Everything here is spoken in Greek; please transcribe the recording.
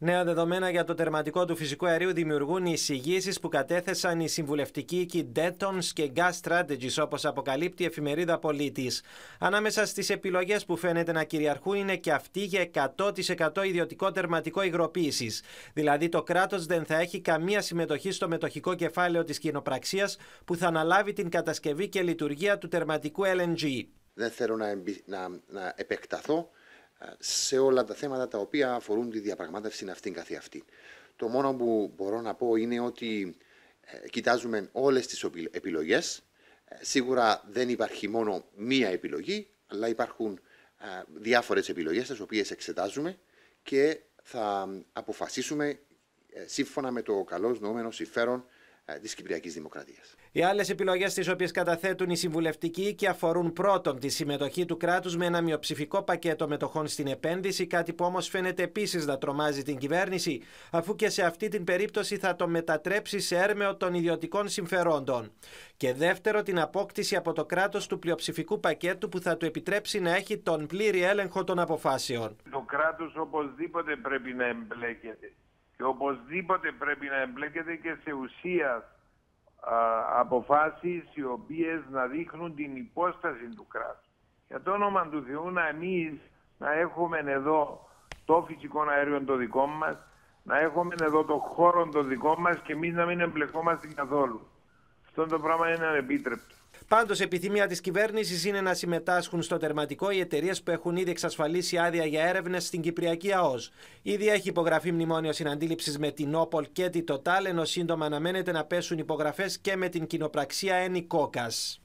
Νέα δεδομένα για το τερματικό του φυσικού αερίου δημιουργούν οι εισηγήσεις που κατέθεσαν οι συμβουλευτικοί οίκοι Dentons και Gas Strategies, όπως αποκαλύπτει η εφημερίδα Πολίτης. Ανάμεσα στις επιλογές που φαίνεται να κυριαρχούν είναι και αυτή για 100% ιδιωτικό τερματικό υγροποίησης. Δηλαδή, το κράτος δεν θα έχει καμία συμμετοχή στο μετοχικό κεφάλαιο της κοινοπραξίας που θα αναλάβει την κατασκευή και λειτουργία του τερματικού LNG. Δεν θέλω να, να, να επεκταθώ σε όλα τα θέματα τα οποία αφορούν τη διαπραγμάτευση αυτήν καθεαυτή. Το μόνο που μπορώ να πω είναι ότι ε, κοιτάζουμε όλες τις επιλογές. Ε, σίγουρα δεν υπάρχει μόνο μία επιλογή, αλλά υπάρχουν ε, διάφορες επιλογές τις οποίες εξετάζουμε και θα αποφασίσουμε σύμφωνα με το καλό νοούμενο συμφέρον ε, της Κυπριακής Δημοκρατίας. Οι άλλες επιλογές τις οποίες καταθέτουν οι συμβουλευτικοί και αφορούν πρώτον τη συμμετοχή του κράτους με ένα μειοψηφικό πακέτο μετοχών στην επένδυση, κάτι που όμως φαίνεται επίσης να τρομάζει την κυβέρνηση, αφού και σε αυτή την περίπτωση θα το μετατρέψει σε έρμεο των ιδιωτικών συμφερόντων. Και δεύτερο, την απόκτηση από το κράτος του πλειοψηφικού πακέτου που θα του επιτρέψει να έχει τον πλήρη έλεγχο των αποφάσεων. Το κράτος οπωσδήποτε πρέπει να εμπλέκεται και οπωσδήποτε πρέπει να εμπλέκεται και σε ουσίας αποφάσεις οι οποίες να δείχνουν την υπόσταση του κράτους. Για το όνομα του Θεού να εμείς να έχουμε εδώ το φυσικό αέριο το δικό μας, να έχουμε εδώ το χώρο το δικό μας και εμείς να μην εμπλεκόμαστε καθόλου. Αυτό το πράγμα είναι ανεπίτρεπτο. Πάντως, επιθυμία της κυβέρνησης είναι να συμμετάσχουν στο τερματικό οι εταιρείες που έχουν ήδη εξασφαλίσει άδεια για έρευνες στην Κυπριακή ΑΟΣ. Ήδη έχει υπογραφεί μνημόνιο συναντήληψης με την Όπολ και την Total, ενώ σύντομα αναμένεται να πέσουν υπογραφές και με την κοινοπραξία Ένι Κόκας.